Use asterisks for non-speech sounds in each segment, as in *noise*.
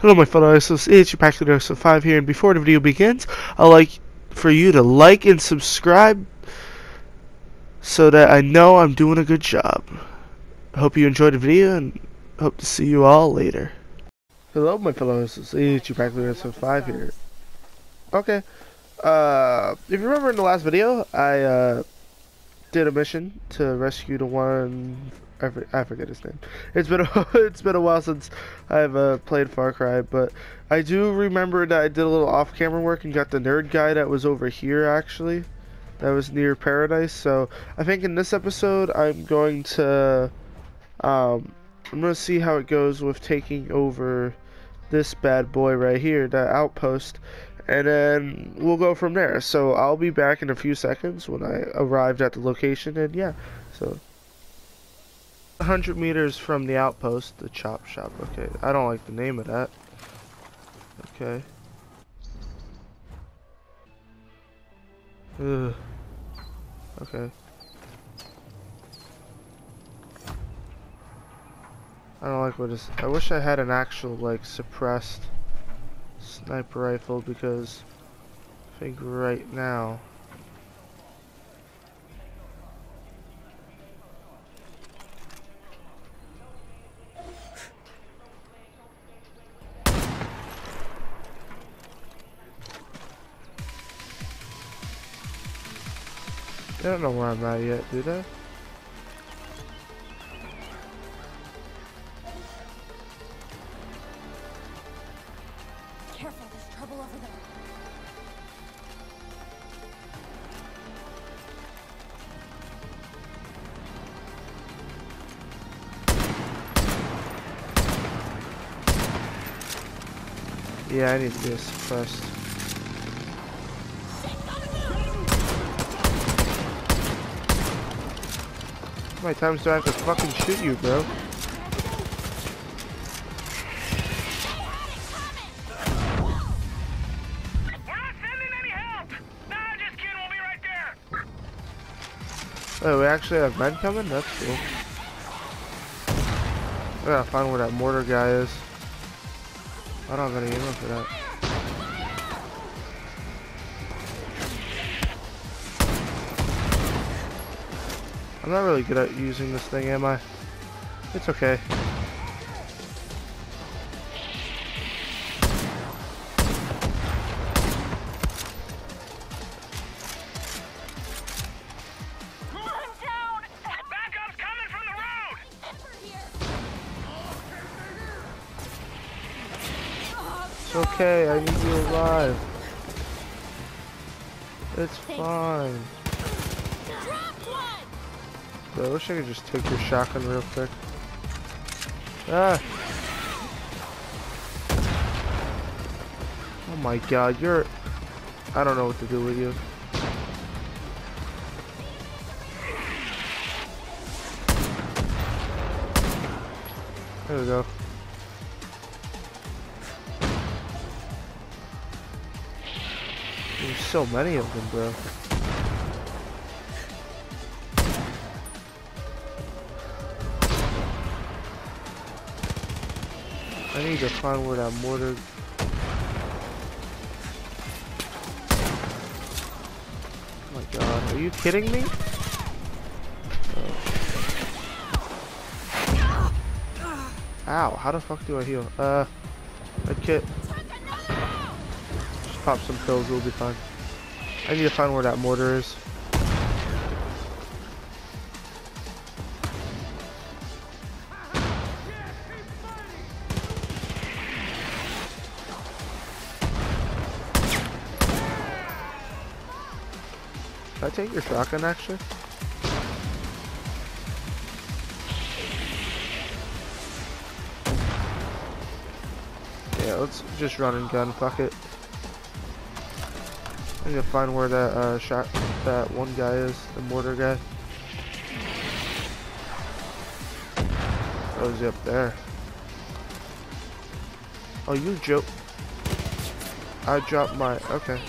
Hello my fellow ISOs, it's your IceWolf 5 here, and before the video begins, I'd like for you to like and subscribe so that I know I'm doing a good job. I hope you enjoyed the video, and hope to see you all later. Hello my fellow ISOs, it's your IceWolf 5 here. Okay, uh, if you remember in the last video, I, uh, did a mission to rescue the one I, forget his name. It's been a, *laughs* it's been a while since I've uh, played Far Cry, but I do remember that I did a little off-camera work and got the nerd guy that was over here actually, that was near Paradise. So I think in this episode I'm going to um, I'm gonna see how it goes with taking over this bad boy right here, that outpost, and then we'll go from there. So I'll be back in a few seconds when I arrived at the location, and yeah, so. 100 meters from the outpost, the chop shop. Okay, I don't like the name of that. Okay. Ugh. Okay. I don't like what is. I wish I had an actual, like, suppressed sniper rifle because I think right now. They don't know where I'm at yet, do they? Careful, there's trouble over there. Yeah, I need to be How many times do I have to fucking shoot you, bro? Oh, we actually have men coming? That's cool. I gotta find where that mortar guy is. I don't have any ammo for that. I'm not really good at using this thing, am I? It's okay. I'm down! Backup's coming from the road! Over here. It's okay, I need you alive. It's fine. Bro, I wish I could just take your shotgun real quick. Ah! Oh my god, you're... I don't know what to do with you. There we go. There's so many of them, bro. I need to find where that mortar. Oh my god, are you kidding me? Oh. Ow, how the fuck do I heal? Uh, a kit. Just pop some pills, we'll be fine. I need to find where that mortar is. I take your shotgun actually? Yeah, let's just run and gun, fuck it. I need to find where that uh, shot, that one guy is, the mortar guy. Oh, up there? Oh, you joke. I dropped my, okay.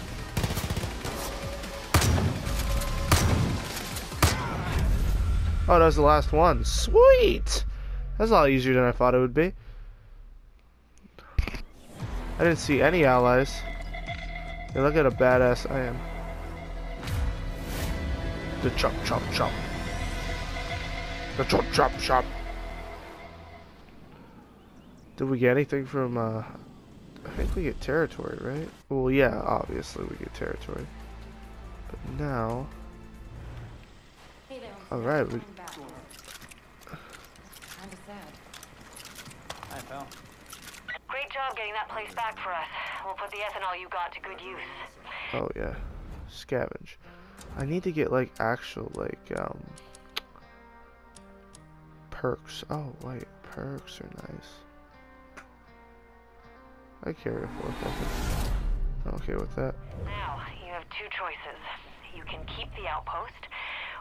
Oh, that was the last one. Sweet! That's a lot easier than I thought it would be. I didn't see any allies. Look at a badass I am. The chop chop chop. The chop chop chop. Did we get anything from, uh, I think we get territory, right? Well, yeah, obviously we get territory. But now, Hey there. alright, we, I'm back. Kinda sad. Hi, pal. Great job getting that place back for us. We'll put the ethanol you got to good use. oh yeah, scavenge. I need to get, like, actual, like, um, perks. Oh, wait, perks are nice. I carry a fourth weapon. I'm okay with that. Now, you have two choices. You can keep the outpost,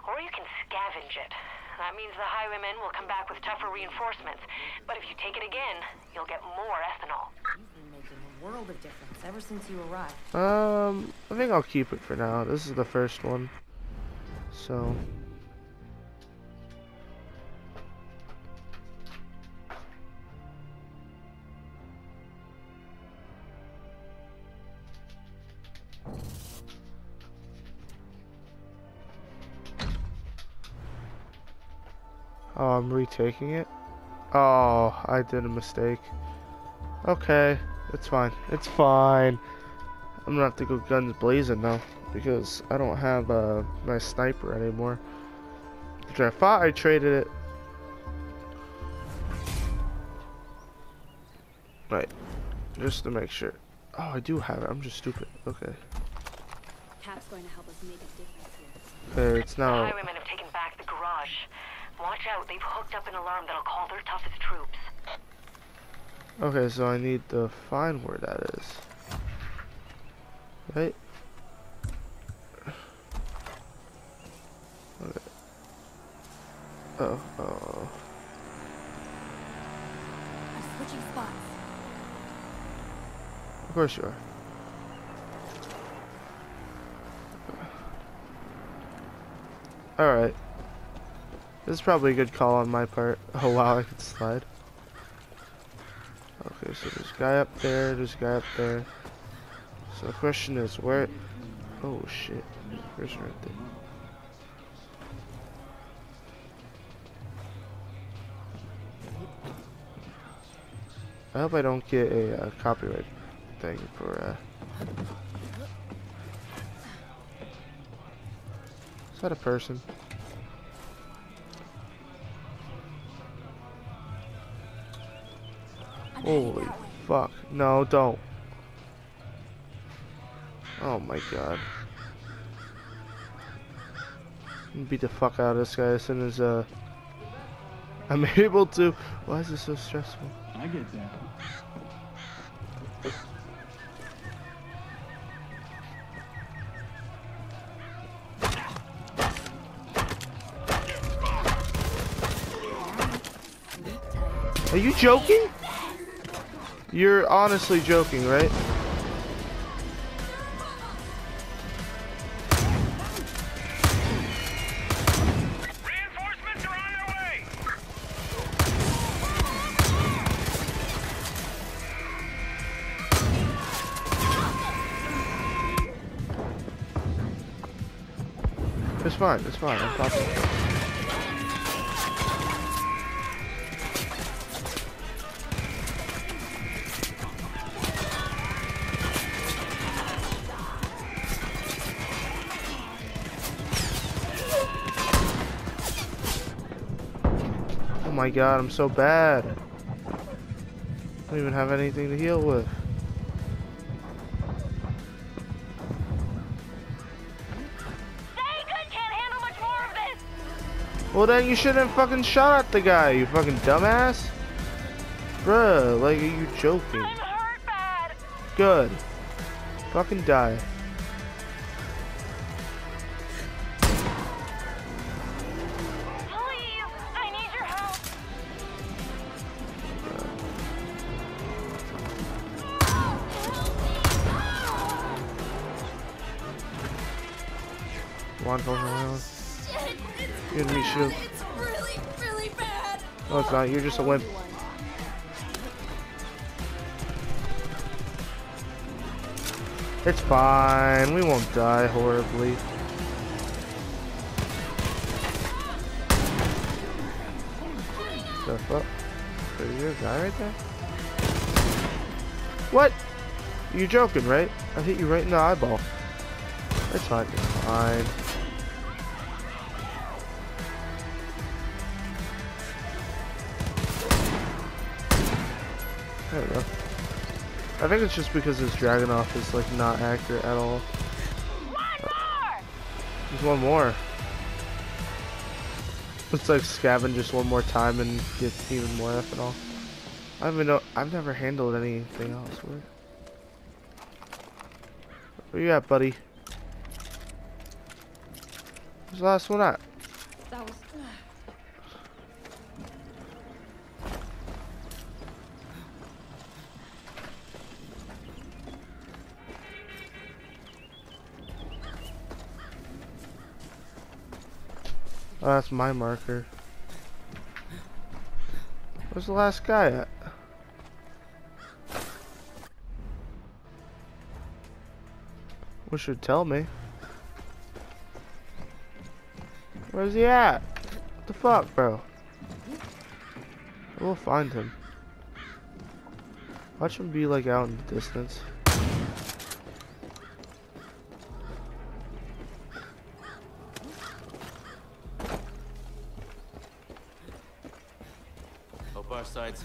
or you can scavenge it. That means the highwaymen will come back with tougher reinforcements. But if you take it again, you'll get more ethanol. You've been making a world of difference ever since you arrived. Um, I think I'll keep it for now. This is the first one. So. I'm retaking it? Oh, I did a mistake. Okay, it's fine. It's fine. I'm gonna have to go guns blazing now because I don't have uh, my sniper anymore. Which I thought I traded it. Right, just to make sure. Oh, I do have it. I'm just stupid. Okay. Cap's going to help us make a difference here. Okay, it's The now. highwaymen have taken back the garage. Watch out, they've hooked up an alarm that'll call their toughest troops. Okay, so I need to find where that is. Right? Okay. Oh, oh. I'm switching spots. Of course you are. Alright. This is probably a good call on my part. *laughs* Oh wow, I could slide. Okay, so there's a guy up there, there's a guy up there. So the question is where... Oh shit. There's a person right there. I hope I don't get a uh, copyright thing for uh Is that a person? Holy fuck. No, don't. Oh my god. Beat the fuck out of this guy as soon as uh I'm *laughs* able to. Why is this so stressful? I get that. Are you joking? You're honestly joking, right? Reinforcements are on their way! It's fine, it's fine. I'm popping. My god, I'm so bad. I don't even have anything to heal with. Stay good, can't handle much more of this! Well then you shouldn't have fucking shot at the guy, you fucking dumbass. Bruh, like are you joking? I'm hurt bad! Good. Fucking die. One. Shit, it's You're gonna shield. It's really, really bad. No, it's not. You're just a wimp. It's fine. We won't die horribly. The fuck? Is there a guy right there? What? You're joking, right? I hit you right in the eyeball. It's fine. It's fine. I think it's just because his Dragunov is like not accurate at all. There's one more. Let's like scavenge just one more time and get even more ethanol. I don't even know. I've never handled anything else. Where, where you at, buddy? Where's the last one at? That was. Oh, that's my marker. Where's the last guy at? Wish would tell me. Where's he at? What the fuck, bro? We'll find him. Watch him be like out in the distance.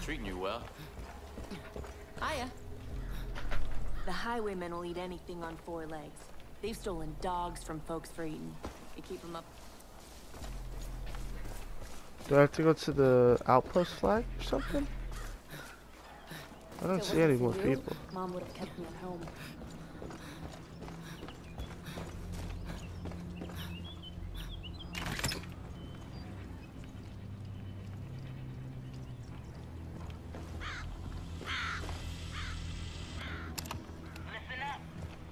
Treating you well. Hiya. The highwaymen will eat anything on four legs. They've stolen dogs from folks for eating. They keep them up. Do I have to go to the outpost flag or something? I don't If it see any more you, people. Mom would have kept me at home. Listen up.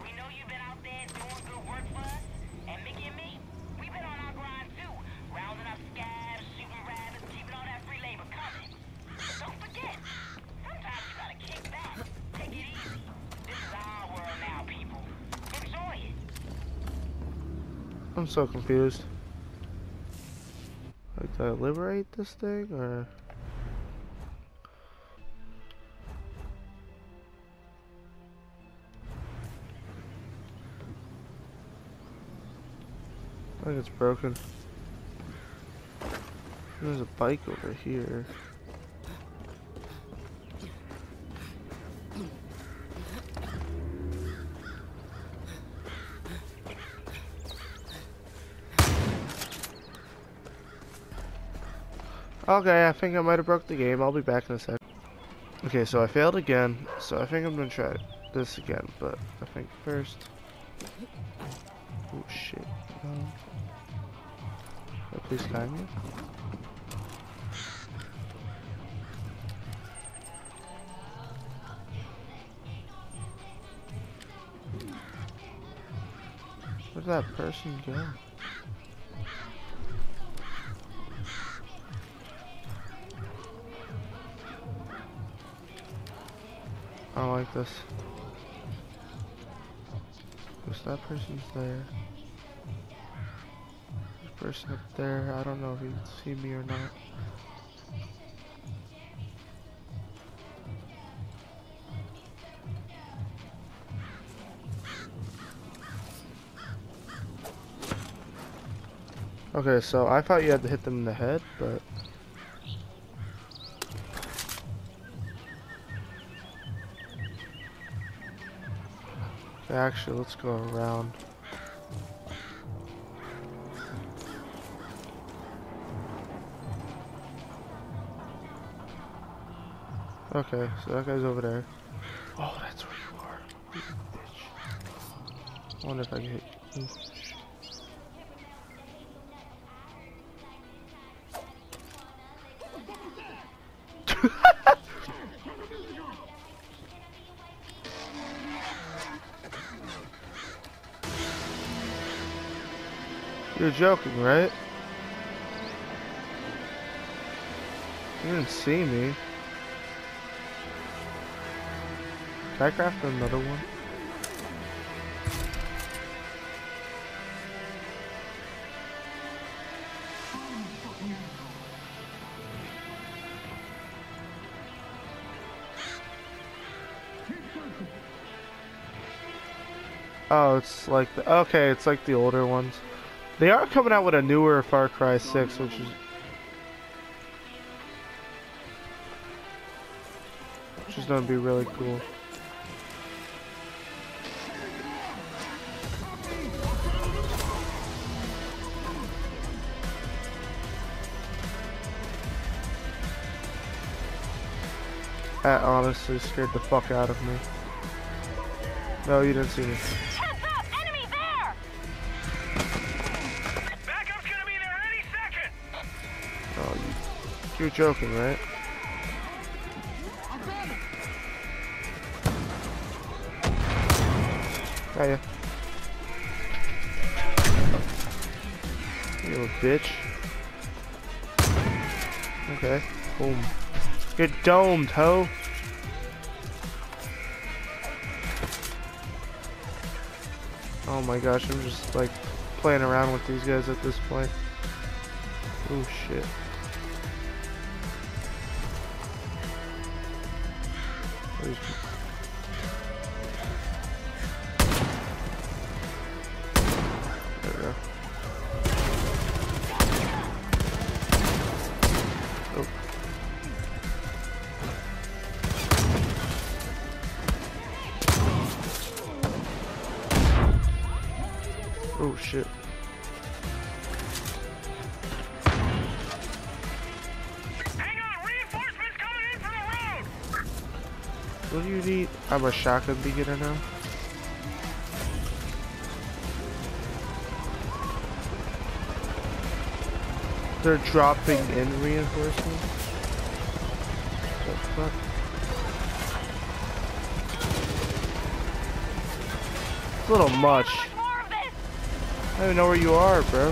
We know you've been out there doing good work for us. And Mickey and me, we've been on our grind too. Rounding up scabs, shooting rabbits, keeping all that free labor coming. But don't forget, sometimes you gotta kick back. Take it easy. This is our world now, people. Enjoy it. I'm so confused. Like, do I liberate this thing or? I think it's broken. There's a bike over here. Okay, I think I might have broke the game. I'll be back in a sec. Okay, so I failed again, so I think I'm gonna try this again, but I think first... Oh shit. Uh, please guide me. Where'd that person go? I don't like this. Because that person's there. This person up there, I don't know if he can see me or not. Okay, so I thought you had to hit them in the head, but Actually, let's go around. Okay, so that guy's over there. Oh, that's where you are. Bitch. I wonder if I can hit you. You're joking, right? You didn't see me. Can I craft another one? Oh, it's like the, okay, it's like the older ones. They are coming out with a newer Far Cry 6, which is which is gonna be really cool. That honestly scared the fuck out of me. No, you didn't see me. You're joking, right? Got ya. You little bitch. Okay, boom. Get domed, ho! Oh my gosh, I'm just like playing around with these guys at this point. Oh shit. Shit. Hang on! Reinforcements coming in from the road! What do you need? I'm a shotgun beginner now. They're dropping in reinforcements. What the fuck? It's a little much. Don't even know where you are, bro.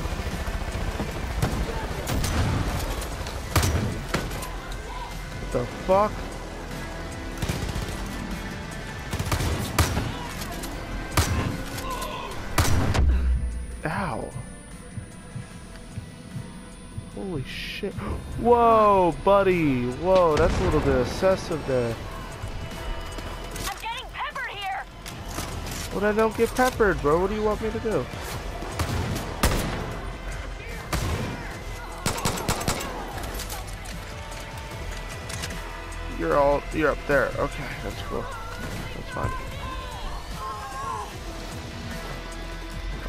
What the fuck? Ow. Holy shit. Whoa, buddy. Whoa, that's a little bit excessive there. I'm getting peppered here! Well, then don't get peppered, bro. What do you want me to do? You're up there. Okay, that's cool. That's fine.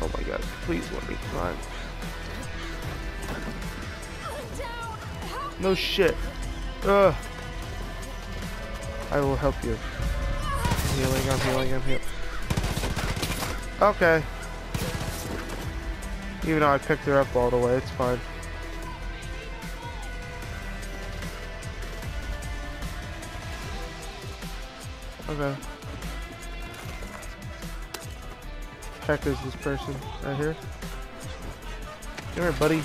Oh my god, please let me climb. No shit. Ugh. I will help you. I'm healing, I'm healing, I'm healing. Okay. Even though I picked her up all the way, it's fine. Okay. Heck is this person right here? Come here, buddy.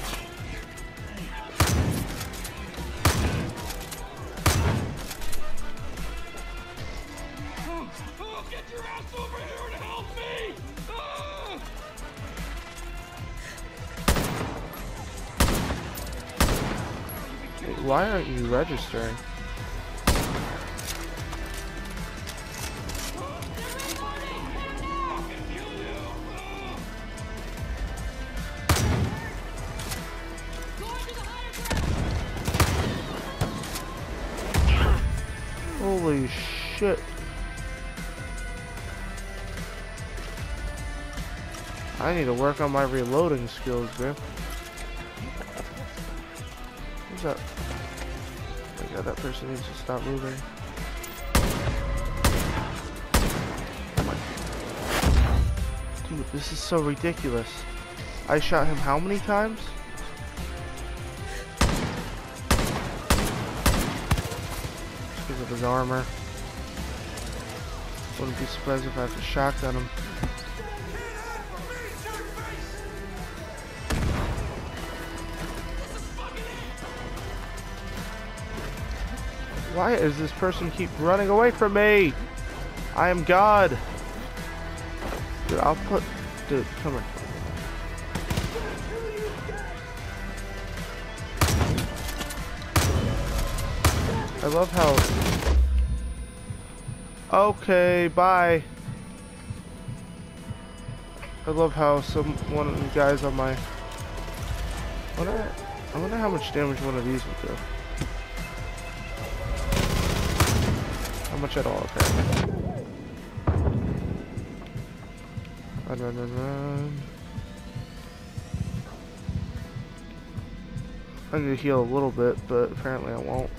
Why aren't you registering? Need to work on my reloading skills, man. Who's that? Oh my god, that person needs to stop moving. Dude, this is so ridiculous. I shot him how many times? Because of his armor. Wouldn't be surprised if I had to shotgun him. Why does this person keep running away from me? I am God. Dude, I'll put... Dude, come here. I love how... Okay, bye. I love how some one of the guys on my. I wonder, I wonder how much damage one of these would do. Much at all? Okay. Run, run, run, run. I need to heal a little bit, but apparently I won't.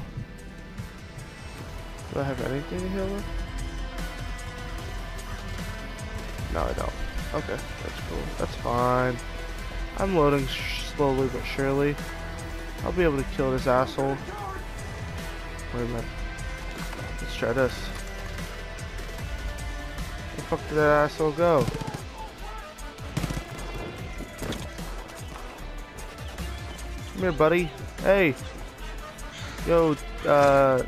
Do I have anything to heal with? No, I don't. Okay, that's cool. That's fine. I'm loading slowly but surely. I'll be able to kill this asshole. Wait a minute. Try this. Where the fuck did that asshole go? Come here, buddy. Hey. Yo, uh...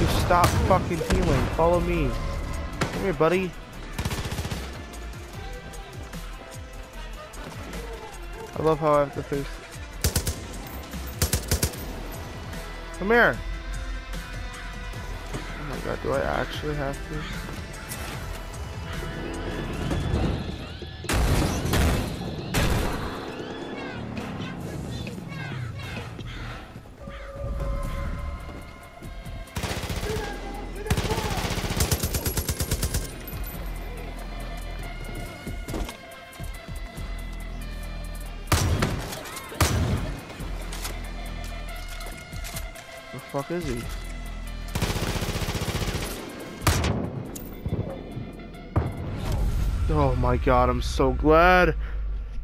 You stop fucking healing. Follow me. Come here, buddy. I love how I have to face... Come here. Oh my god, do I actually have to? The fuck is he? Oh my god, I'm so glad.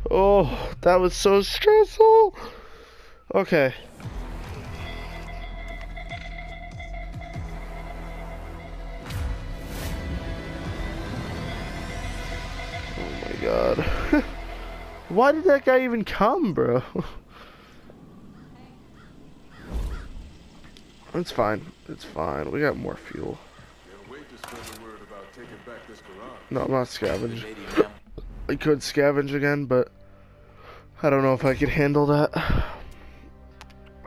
Oh, that was so stressful. Okay. Oh my god. *laughs* Why did that guy even come, bro? *laughs* It's fine. It's fine. We got more fuel. No, I'm not scavenge. I could scavenge again, but I don't know if I could handle that.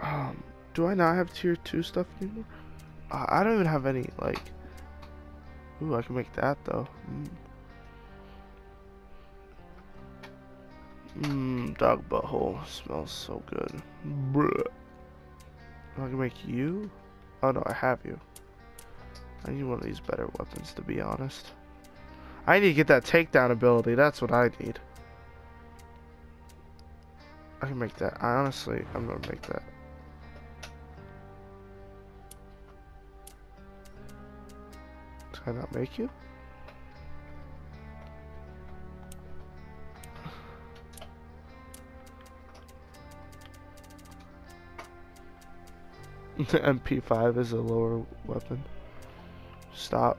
Um, do I not have tier 2 stuff anymore? Uh, I don't even have any, like... Ooh, I can make that, though. Mmm, dog butthole. Smells so good. Bruh. I can make you? Oh no, I have you. I need one of these better weapons, to be honest. I need to get that takedown ability. That's what I need. I can make that. I honestly, I'm gonna make that. Can I not make you? *laughs* MP5 is a lower weapon. Stop.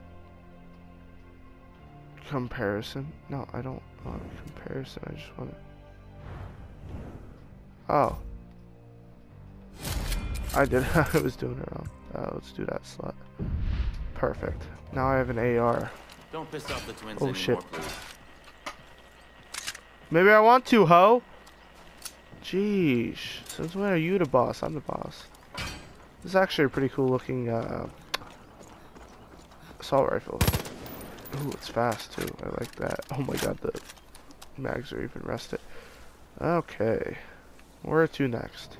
Comparison? No, I don't want comparison. I just want to. Oh. I did. *laughs* I was doing it wrong. Uh, let's do that slot. Perfect. Now I have an AR. Don't piss off the twins Oh, anymore, shit. please. Maybe I want to, ho. Jeez. Since when are you the boss? I'm the boss. This is actually a pretty cool looking uh, assault rifle. Ooh, it's fast too. I like that. *laughs* Oh my god, the mags are even rested. Okay. Where to next?